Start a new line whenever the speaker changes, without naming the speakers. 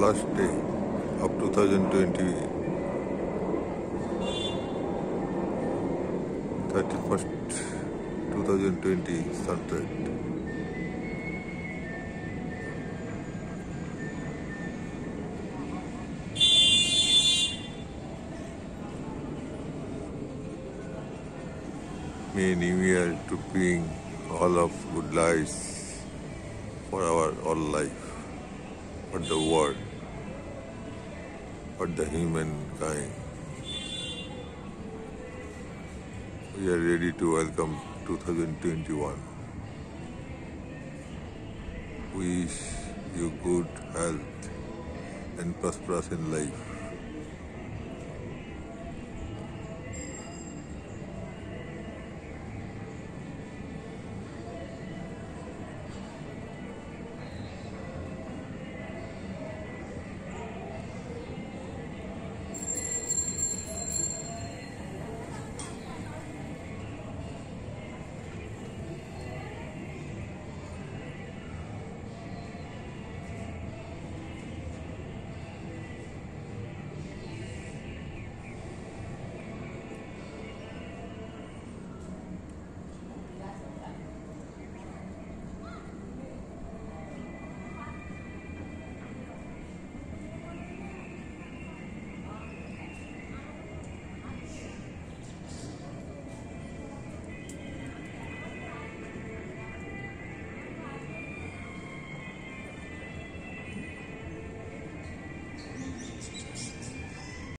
last day of 2020, 31st, 2020 sunset. May New Year to bring all of good lives for our all life, for the world, for the humankind. We are ready to welcome 2021. Wish you good health and prosperous in life.